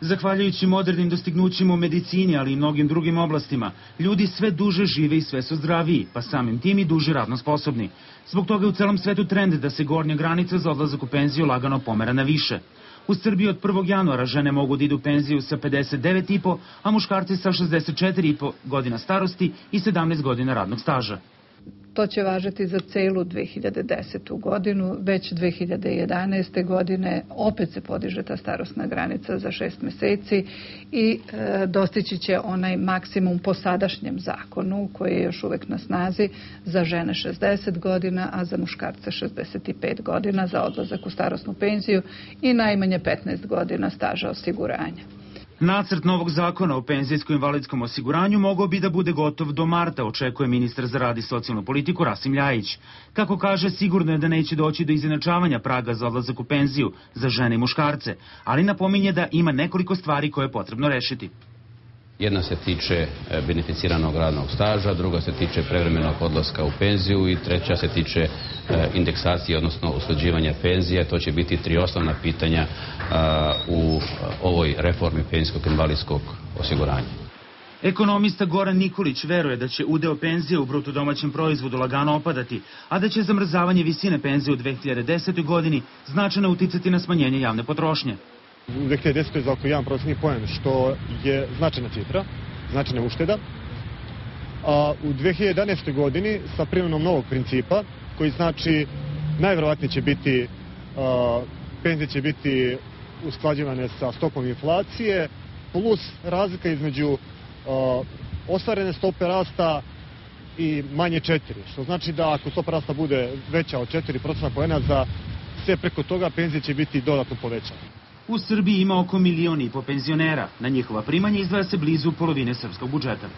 Zahvaljujući modernim dostignućima u medicini, ali i mnogim drugim oblastima, ljudi sve duže žive i sve su zdraviji, pa samim tim i duže radno sposobni. Zbog toga je u celom svetu trend da se gornja granica za odlazak u penziju lagano pomera na više. U Srbiji od 1. januara žene mogu da idu u penziju sa 59,5, a muškarci sa 64,5 godina starosti i 17 godina radnog staža. To će važiti za celu 2010. godinu. Već 2011. godine opet se podiže ta starostna granica za šest meseci i e, dostići će onaj maksimum po sadašnjem zakonu koji je još uvek na snazi za žene 60 godina, a za muškarce 65 godina za odlazak u starostnu penziju i najmanje 15 godina staža osiguranja. Nacrt novog zakona o penzijsko-invalidskom osiguranju mogao bi da bude gotov do marta, očekuje ministar za rad i socijalnu politiku Rasim Ljajić. Kako kaže, sigurno je da neće doći do izjednačavanja praga za odlazak u penziju za žene i muškarce, ali napominje da ima nekoliko stvari koje je potrebno rešiti. Jedna se tiče e, beneficiranog radnog staža, druga se tiče prevremenog odlaska u penziju i treća se tiče e, indeksacije, odnosno usklađivanja penzije. To će biti tri osnovna pitanja u ovoj reformi penzijskog invalidskog osiguranja. Ekonomista Goran Nikolić veruje da će udeo penzije u bruto domaćem proizvodu lagano opadati, a da će zamrzavanje visine penzije u 2010. godini značajno uticati na smanjenje javne potrošnje. U 2010. za oko 1 procentni poen, što je značajna cifra, značajna ušteda. A u 2011. godini sa primjenom novog principa, koji znači najverovatnije će biti, a, penzije će biti usklađivane sa stopom inflacije, plus razlika između a, ostvarene stope rasta i manje 4, što znači da ako stopa rasta bude veća od 4% poena za sve preko toga penzije će biti dodatno povećane. U Srbiji ima oko milioni i po penzionera. Na njihova primanja izdvaja se blizu polovine srpskog budžeta.